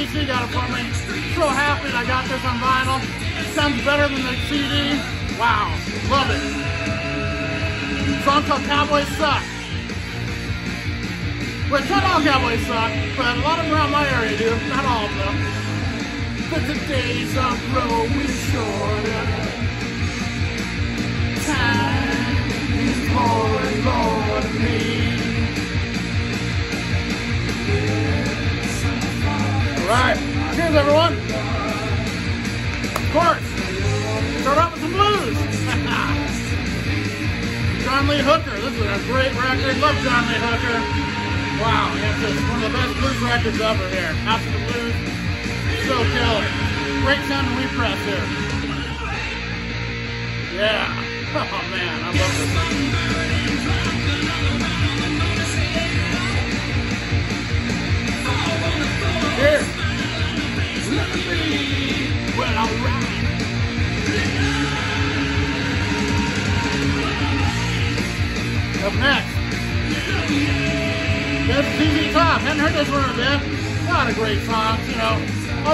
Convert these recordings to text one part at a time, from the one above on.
JC got it for me. So happy I got this on vinyl. It sounds better than the CD. Wow, love it. Song called Cowboys Suck. Which not all cowboys suck, but a lot of them around my area do. Not all of them. But the days are growing shorter. Time is more to me. Alright, cheers everyone. Of course, start off with some blues. John Lee Hooker, this is a great record. Love John Lee Hooker. Wow, it's just one of the best blues records ever here. Of the Blues, so killer. Great sound and repress here. Yeah. Oh man, I love this. Here. Up next. That's ZZ Top. Hadn't heard this one in a bit. A lot of great songs, you know.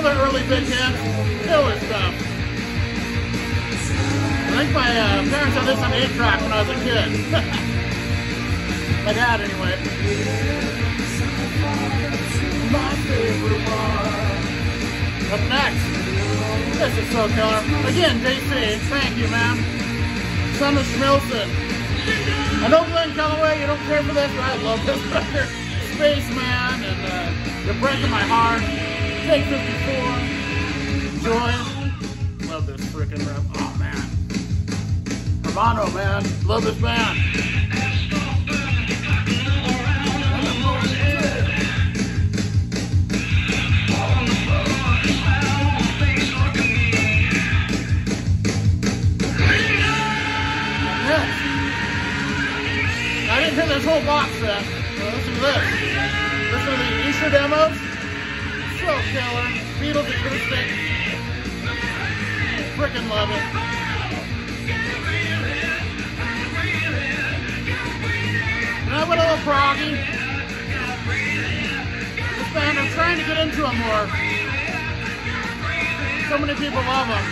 The early big hits. Killer stuff. I think my uh, parents had this on 8-track when I was a kid. my dad, anyway. My favorite one. Up next. This is so killer. Again, JC, thank you, man. Son of Schmilsson. I know Glenn Calloway, you don't care for this, but I love this record. Spaceman, and uh, You're Breaking My Heart, Take 54, Joy. Love this freaking rap. Oh, man. Hermano, man. Love this band. Whole box set listen to this. Listen to the Easter demos. So killer. Beatles acoustic. Freaking love it. And I went a little proggy. This band, I'm trying to get into them more. So many people love them.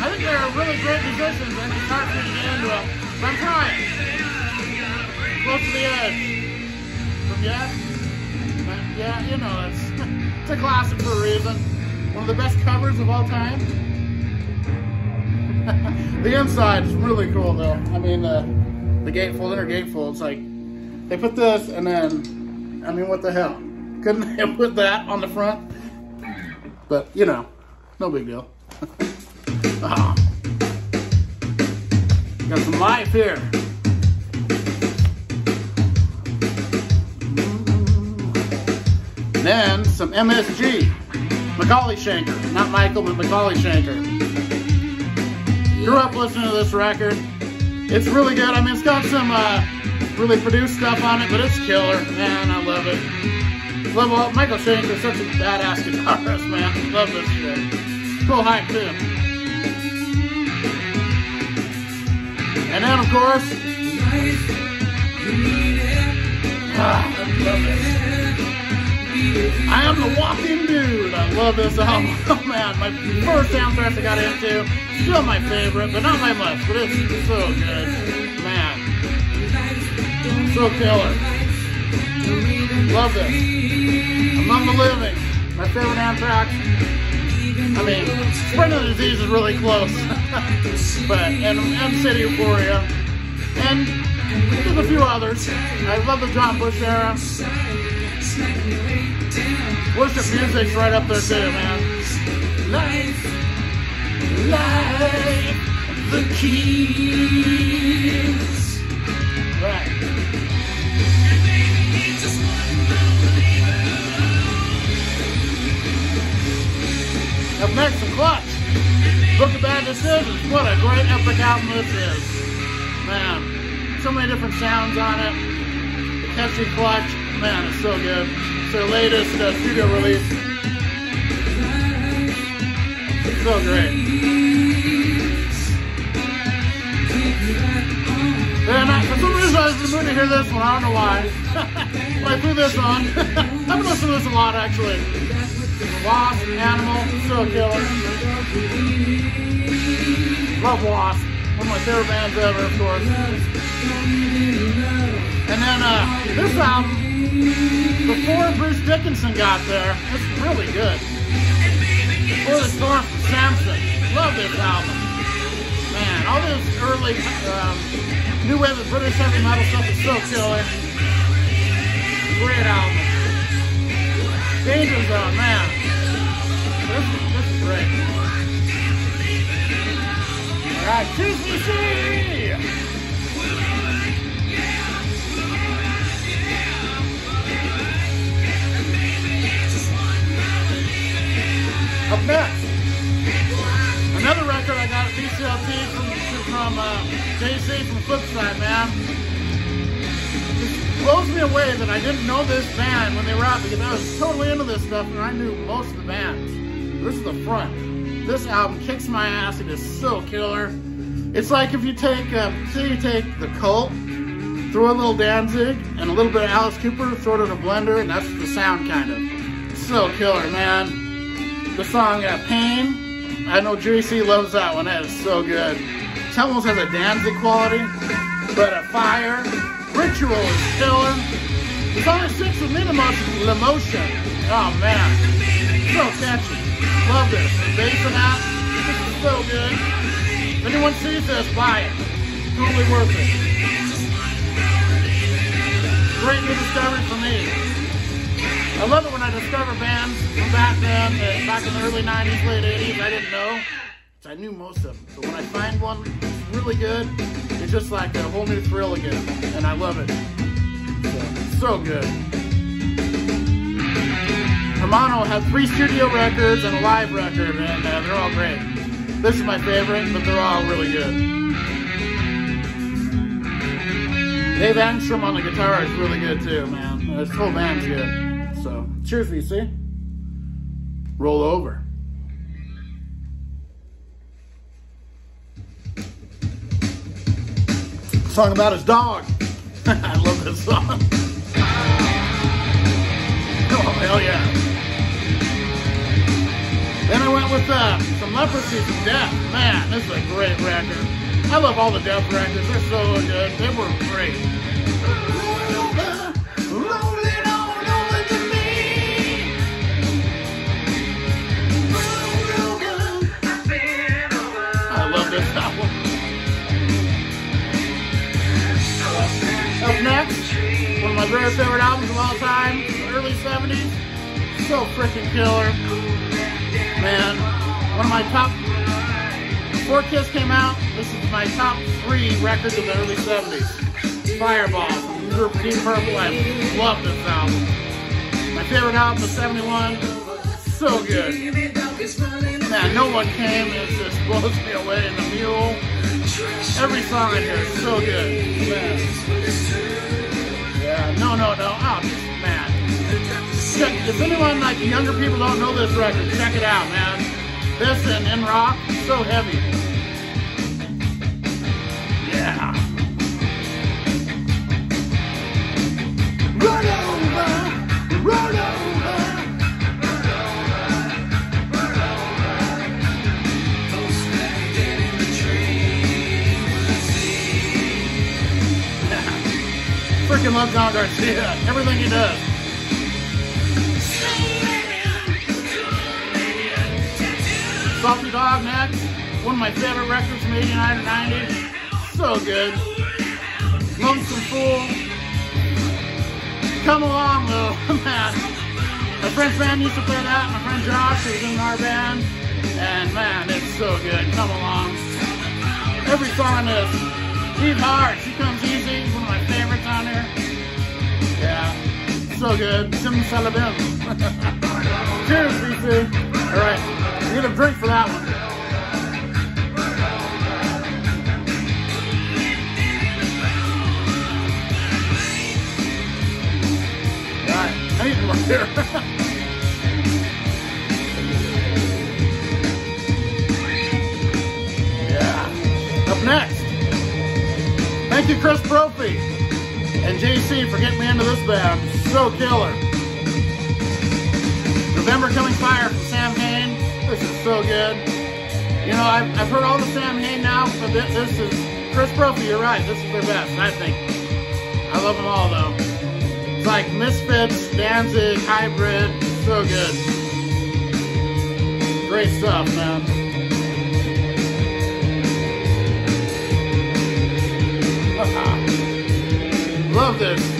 I think they're really great musicians and it's hard for me to get into them. But I'm trying. Close to the edge from yeah, yeah, you know, it's, it's a classic for a reason. One of the best covers of all time. the inside is really cool though. I mean, the, the gatefold, inner gatefold, it's like, they put this and then, I mean, what the hell? Couldn't they put that on the front? But, you know, no big deal. oh. Got some life here. Then some MSG. McAuley Schenker, Not Michael, but McAuley Schenker. Grew up listening to this record. It's really good. I mean, it's got some uh, really produced stuff on it, but it's killer. Man, I love it. Love well, Michael Schenker, such a badass guitarist, man. Love this shit. Cool hype, too. And then, of course, ah, I love this. I am the walking dude. I love this album. Oh man, my first soundtrack I got into. Still my favorite, but not my much. But it's so good. Man. So killer. Love this. Among the Living. My favorite Anthrax. I mean, Spread of the Disease is really close. but, and, and City Euphoria. And there's a few others. I love the John Bush era. Worship music's right up there too, man. Life, life, the keys. Right. Up next, the Clutch. Book of Bad Decisions. What a great epic album this is. Man, so many different sounds on it. The catchy Clutch. Man, it's so good. It's their latest uh, studio release. It's so great. And I, for some reason, I was the mood to hear this one. I don't know why. I threw this on. I've been listening to this a lot, actually. Wasp, Animal, still killer. Love Wasp. One of my favorite bands ever, of course. And then uh, this album, before Bruce Dickinson got there, it's really good. Before the Storm from Samson. Love this album. Man, all this early um, new wave of British heavy metal stuff is so killer. Great album. Danger Zone, man. This is, this is great. Alright, TCC! Up next, another record I got at BCLT from, from uh, JC from Flipside, man. It blows me away that I didn't know this band when they were out because I was totally into this stuff and I knew most of the bands. This is the front. This album kicks my ass. It is so killer. It's like if you take, uh, say you take The Cult, throw a little Danzig and a little bit of Alice Cooper, throw it in a blender, and that's the sound kind of. So killer, man the song uh, Pain. I know JC loves that one. That is so good. It almost has a Danzig quality, but a fire. Ritual is killer. The song that sticks with is L'Emotion. Oh man, so catchy. Love this. The bass in that, this is so good. If anyone sees this, buy it. Totally worth it. Great new discovery for me. I love it when I discover bands from back then, back in the early 90s, late 80s, I didn't know. I knew most of them. But when I find one that's really good, it's just like a whole new thrill again. And I love it. So, good. Hermano had three studio records and a live record, and uh, they're all great. This is my favorite, but they're all really good. Dave Angstrom on the guitar is really good too, man. This whole band's good. Cheers, VC. Roll over. Song about his dog. I love this song. Oh, hell yeah. Then I went with uh, some Leprosy from Death. Man, this is a great record. I love all the Death records. They're so good. They were great. So freaking killer. Man, one of my top, before Kiss came out, this is my top three records of the early 70s. Fireball from Group Deep Purple. I love this album. My favorite album of 71. So good. Man, no one came. It just blows me away. And the mule. Every song in here is so good. Man. Yeah, no, no, no. Oh, man. If anyone, like younger people don't know this record, check it out, man. This and In Rock, so heavy. Yeah. Run over, run over. freaking love John Garcia. Everything he does. Salty Dog next. One of my favorite records from 89 or 90. So good. Lonesome Fool. Come along though, man. My friend Sam used to play that. My friend Josh was in our band. And man, it's so good. Come along. Every song is He's hard. She comes easy. One of my favorites on there. Yeah. So good. Sim Salabim. Cheers, BC. All right. Get a drink for that one. All right. I next. Thank you, Chris Brophy. And JC for getting me into this band. So killer. November Coming Fire This is so good. You know, I've, I've heard all the Samhain now, but this, this is, Chris Brophy, you're right. This is their best, I think. I love them all, though. It's like Misfits, Danzig, Hybrid. So good. Great stuff, man. Love this.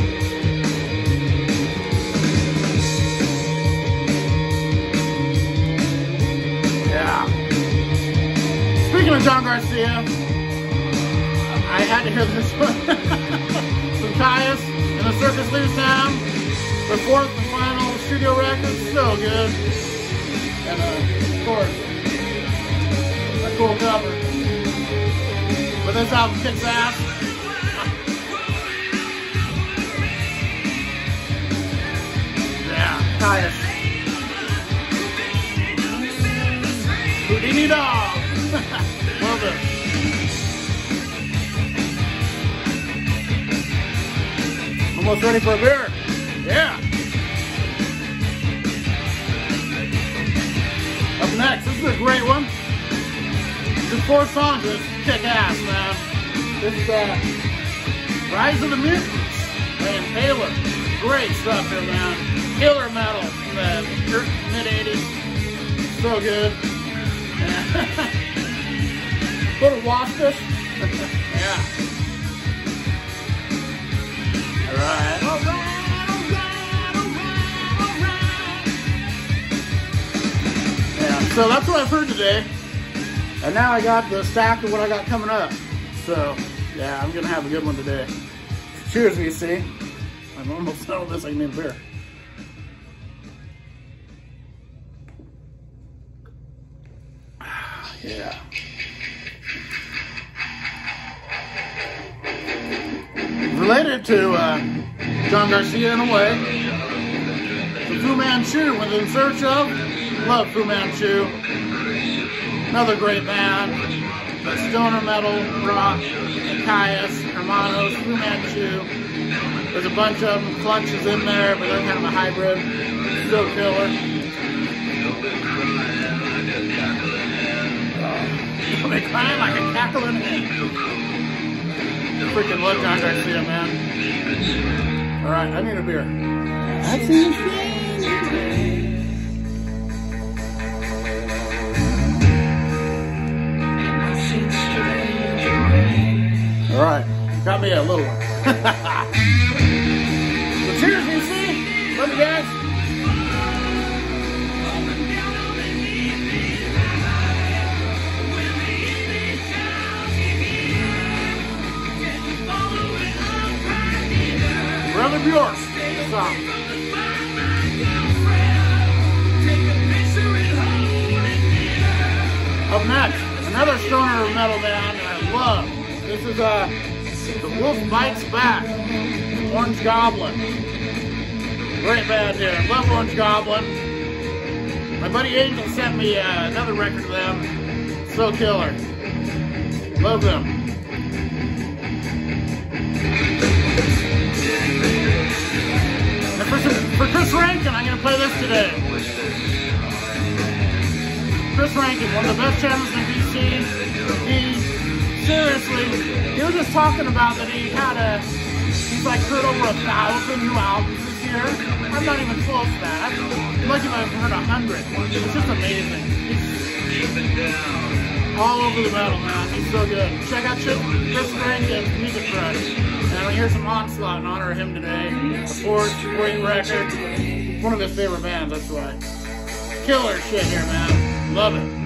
Speaking of John Garcia, I had to hear this one from Kyuss and the Circus Leaves Town. The fourth and final studio record, so good. And uh, of course, a cool cover. But this album kicks ass. Yeah, Kyuss. Houdini dog. Almost ready for a beer. Yeah. Up next, this is a great one. The four songs just kick ass, man. This is uh, Rise of the Mutants and Taylor. Great stuff here, man. Killer metal the mid 80s. So good. Little waspish. yeah. Alright. Yeah, so that's what I've heard today. And now I got the stack of what I got coming up. So, yeah, I'm gonna have a good one today. Cheers, VC. I'm almost done with this, I can need a beer. Yeah. To uh, John Garcia in a way. The Fu Manchu, when in search of, love Fu Manchu. Another great band. Stoner metal, rock, Kyuss, Hermanos, Fu Manchu. There's a bunch of them, Clutch is in there, but they're kind of a hybrid. Still killer. I'll crying like a cackling hen. Freaking love John Garcia, man. All right, I need a beer. I see All right, got me a little one. Song. Up next, another stoner metal band that I love. This is uh, The Wolf Bites Back, Orange Goblin. Great band here. Love Orange Goblin. My buddy Angel sent me uh, another record of them. So killer. Love them. For, for Chris Rankin, I'm to play this today. Chris Rankin, one of the best channels in BC. He, seriously, he was just talking about that he had a, he's like heard over a thousand new albums this year. I'm not even close to that. I'm lucky if I've heard a hundred. It's just amazing. All over the metal, man. He's so good. Check out Chris Rankin's Music Crush. And here's some Onslaught in honor of him today. The fourth great record. One of his favorite bands, that's why. Killer shit here, man. Love it.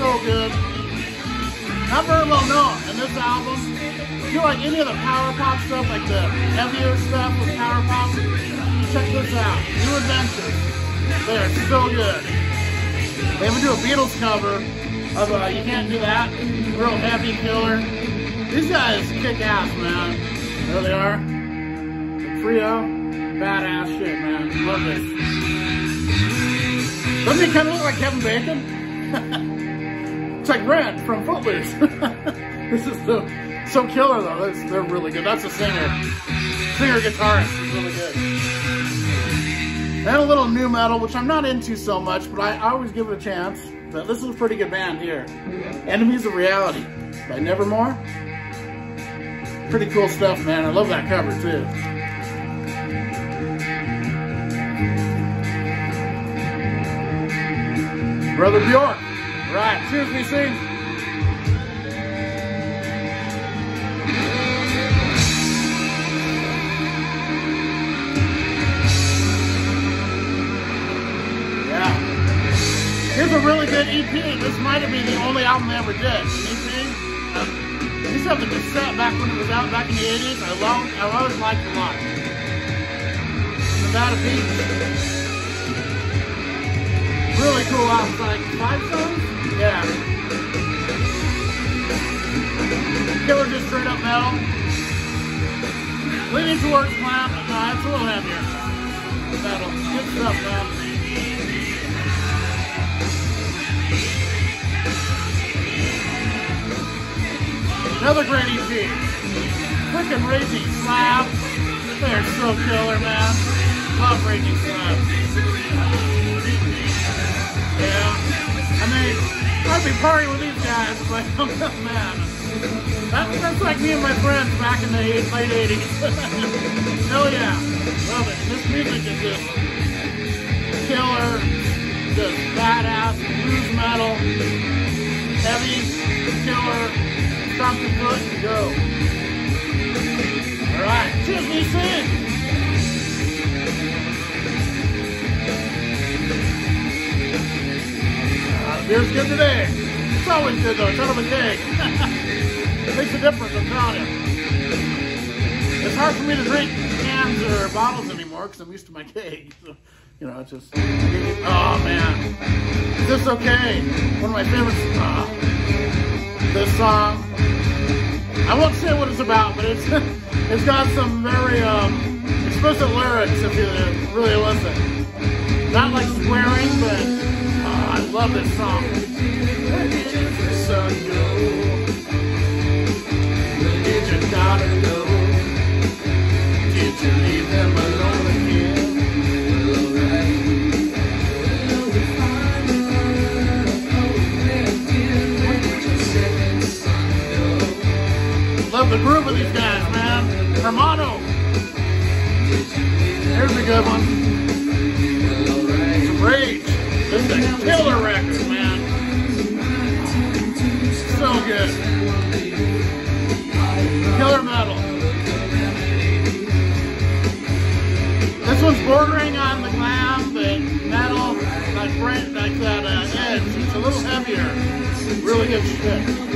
So good. Not very well known. And this album, if you like any of the power pop stuff, like the heavier stuff with power pop, check this out. New Adventures. They are so good. They even do a Beatles cover of uh, You Can't Do That. Real heavy killer. These guys kick ass, man. There they are. The trio. Badass shit, man. Love this. Doesn't he kind of look like Kevin Bacon? like Red from Footloose. this is so, so killer, though. That's, they're really good. That's a singer. Singer guitarist. Really good. And a little new metal, which I'm not into so much, but I, I always give it a chance. But this is a pretty good band here. Enemies of Reality by Nevermore. Pretty cool stuff, man. I love that cover, too. Brother Bjork. Right, cheers, BC. Yeah. Here's a really good EP. This might have been the only album they ever did. An EP. I used cassette back when it was out back in the 80s. I love I always liked it a lot. Nevada Beach. Really cool album. Like five songs? Yeah. Killer just straight up metal. Leaning towards but no, it's a little heavier. Metal. Good stuff, man. Another great EP. Freaking Raging Slab. They're so killer, man. Love Raging Slab. I'd be partying with these guys, but man. That, that's like me and my friends back in the late 80s. Hell yeah. Love it. This music is just killer, just badass, blues metal, heavy, killer, the foot and go. All right, cheers, me sing. Beer's good today. It's always good though. Son of a keg. Makes a difference, I'm telling you. It's hard for me to drink cans or bottles anymore because I'm used to my keg. So, you know, it's just. Oh man, is this okay? One of my favorites. Uh, this song. I won't say what it's about, but it's it's got some very um, explicit lyrics if you really listen. Not like swearing, but love this song. Love the groove of these guys, man. Hermano. Here's a good one. Killer record, man. So good. Killer metal. This one's bordering on the glam, but metal, like, brand, like that uh, edge. It's a little heavier. Really good shit.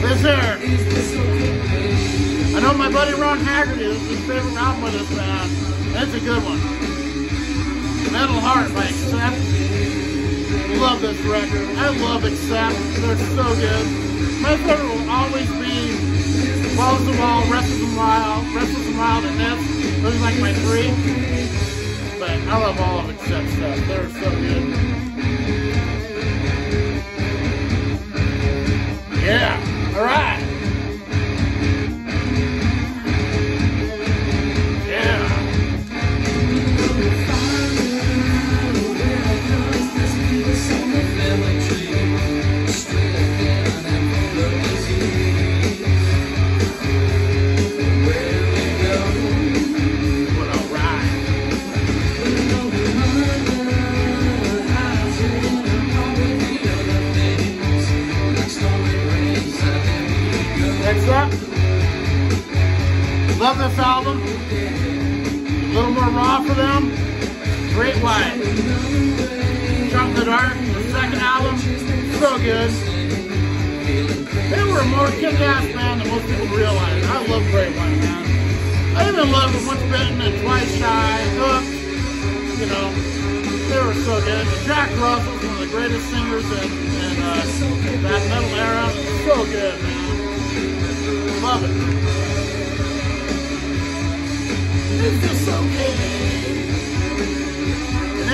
Yes, sir. My buddy Ron Haggerty, this is his favorite album of this band. That's a good one. Metal Heart by Accept. Love this record. I love Accept. They're so good. My favorite will always be Walls to Wall, Restless and Wild, Restless and Wild, and Nest. Those are like my three. But I love all of Accept stuff. They're so good. Yeah. All right.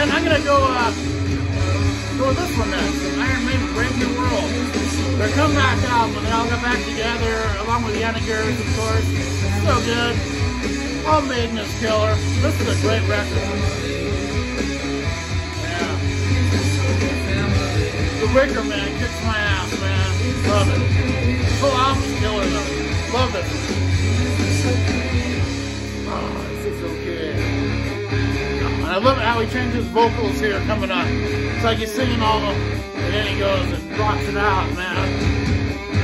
Then I'm gonna go uh, go with this one next. Iron Maiden, Brave New World. Their comeback album, when they all got back together, along with Janick Gers, of course. So good. All Maiden is killer. This is a great record. Yeah. The Wicker Man kicks my ass, man. Love it. Full album's killer though. Love it. I love how he changes vocals here coming up. It's like he's singing all of them, and then he goes and drops it out, man.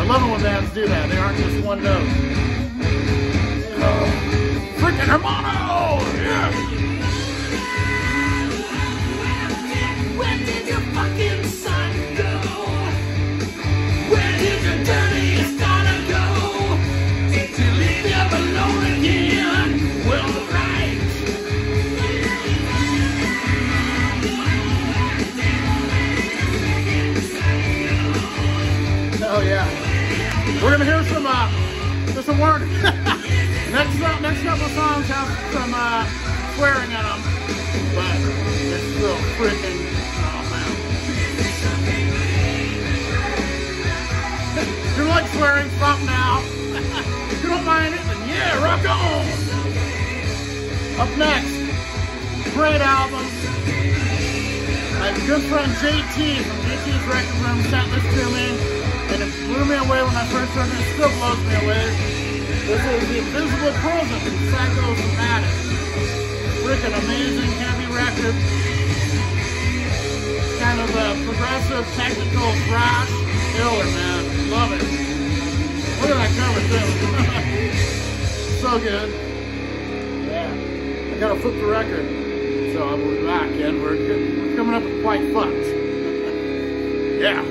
I love it when bands do that. They aren't just one note. Freaking Hermano! Yeah! So good. Yeah. I gotta flip the record. So be back, and we're, we're coming up with quite fucked. yeah.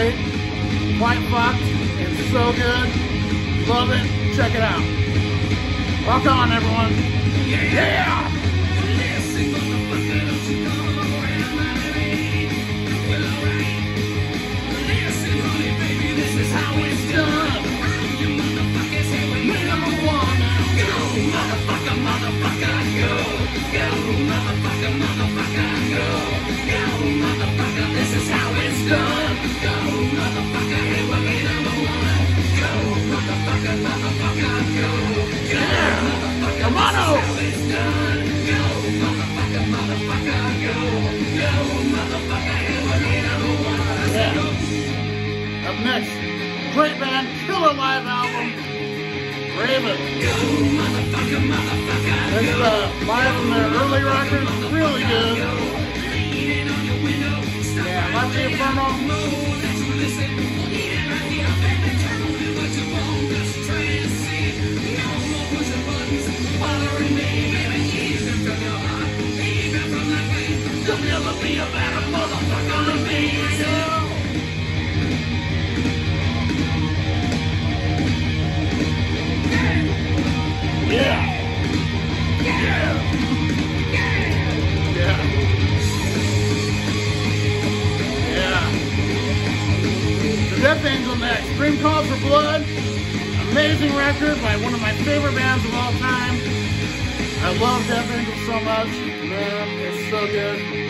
Quite fucked. It's so good. Love it. Check it out. Rock on, everyone. Yeah! Is motherfucker, motherfucker, go. Go, motherfucker, motherfucker, go. Yeah. Up next, great band, killer live album, Raven. It's uh, live from their early records, really good. Yeah. Me. Yeah. Yeah. Yeah. The Death Angel next. Dream Calls for Blood. Amazing record by one of my favorite bands of all time. I love Death Angel so much. Man, it's so good.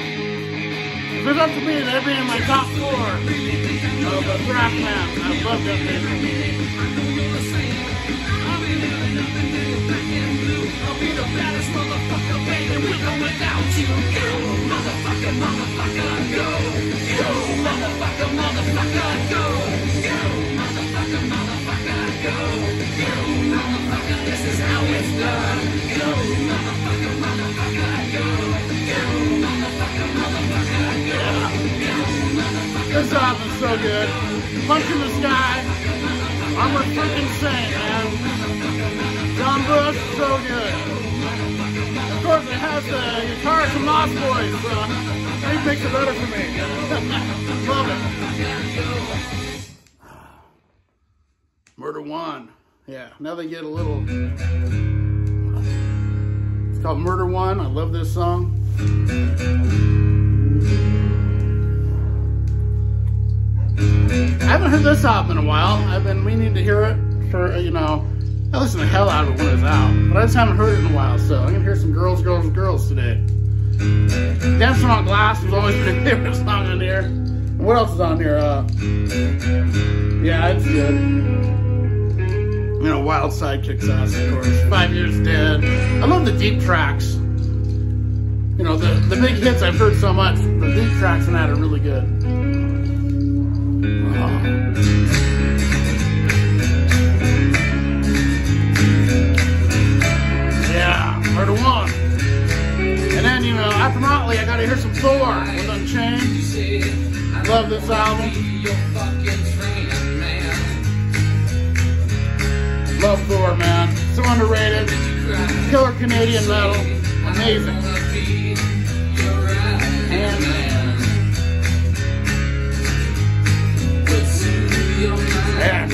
It's to me, they'd be in my top four of the thrash bands. I love Death Angel. I'll be the baddest motherfucker. baby, with or without you. Go, motherfucker, motherfucker, go. Go, motherfucker, motherfucker, go. Go, motherfucker, motherfucker, go. Go, motherfucker, this is how it's done. Go, album's so good. Punching the Sky. I'm a freaking Saint, man. John Bush, so good. Of course, it has the guitar from Lost Boys, so that makes it better for me. Love it. Murder One. Yeah, now they get a little. It's called Murder One. I love this song. I haven't heard this album in a while. I've been meaning to hear it for, you know, I listen to the hell out of it when it's out, but I just haven't heard it in a while, so I'm gonna hear some Girls, Girls, Girls today. Dancing on Glass was always my favorite song on here. What else is on here? Uh, yeah, it's good. You know, Wild Side kicks ass, of course. Five Years Dead. I love the deep tracks. You know, the, the big hits I've heard so much, the deep tracks in that are really good. Yeah, Murder One. And then, you know, after Motley, I gotta hear some Thor Unchained. Love this album. Love Thor, man. So underrated. Killer Canadian metal. Amazing. Yeah,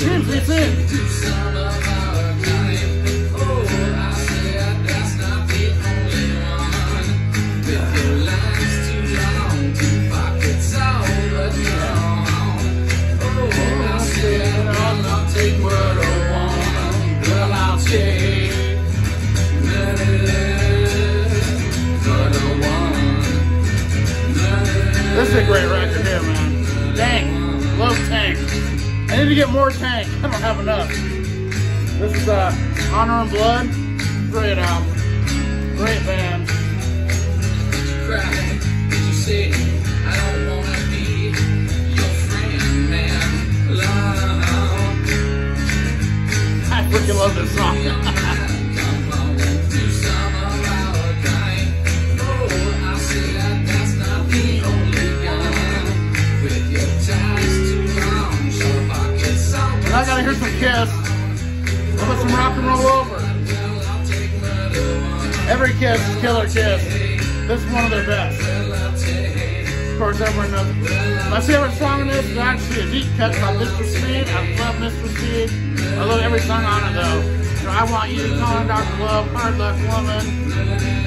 I gotta hear some Kiss. How about some rock and roll over? Every Kiss is Killer Kiss. This is one of their best. Of course, everyone knows. Uh, my favorite song in this is actually a deep cut called Mr. Speed. I love Mr. Speed. I love every song on it though. You know, I Want You, to Calling Dr. Love, Hard Luck Woman.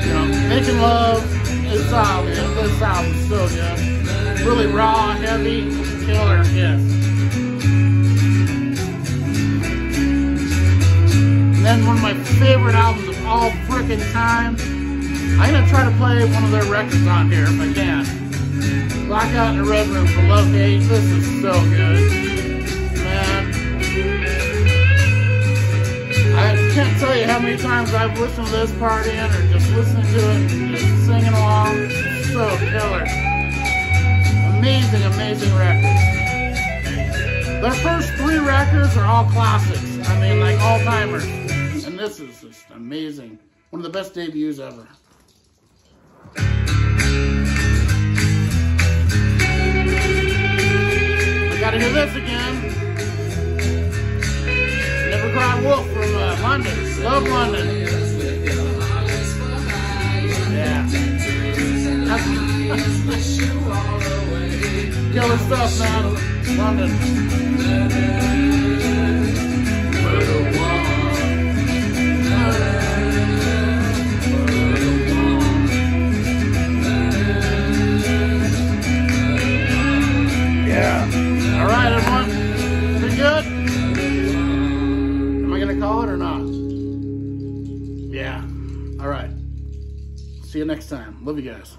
You know, Making Love. You know, this album's so good. Really raw, heavy, killer Kiss. And one of my favorite albums of all frickin' time. I'm gonna try to play one of their records on here if I can. Blackout in the Red Room for Love Hate. This is so good. Man. I can't tell you how many times I've listened to this partying or just listening to it and just singing along. So killer. Amazing, amazing record. Their first three records are all classics. I mean, like all timers. And this is just amazing. One of the best debuts ever. I gotta hear this again. Never Cry Wolf from uh, London. Love London. Yeah. Killer stuff, man. London. Or not? Yeah. All right. See you next time. Love you guys.